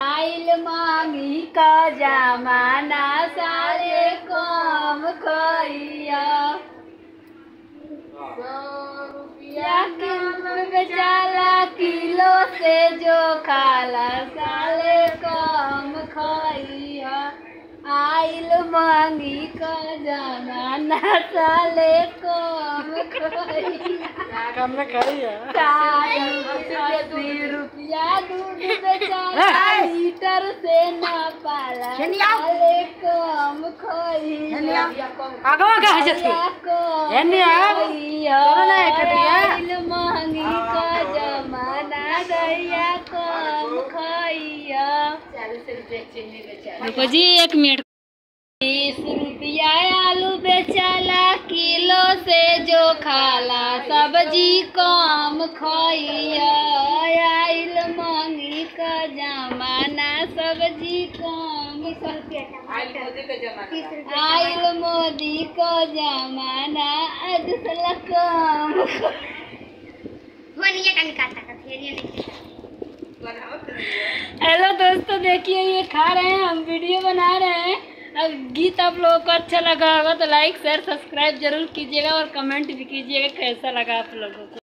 आइल मांगी का जमाना सारे कम खइया बेचाला किलो से जो खाला साले कम खइया आइल मांगी का जमाना साले कम खइया कम खइया लीटर से ना पाला कम खइया आगवा कहा जथे एने आ। दोनों ना एकटिया। महँगी का जमाना गैया कम खइया रुको जी एक मिनट। बीस रुपया आलू बेचाला किलो से जो खाला सब्ज़ी कम खइया। जमाना सब्ज़ी कम आइल मोदी का जमाना अदसला कम हेलो दोस्तों देखिए ये खा रहे हैं हम वीडियो बना रहे हैं। अब गीत आप लोगों को अच्छा लगा होगा तो लाइक शेयर सब्सक्राइब ज़रूर कीजिएगा और कमेंट भी कीजिएगा कैसा लगा आप लोगों को।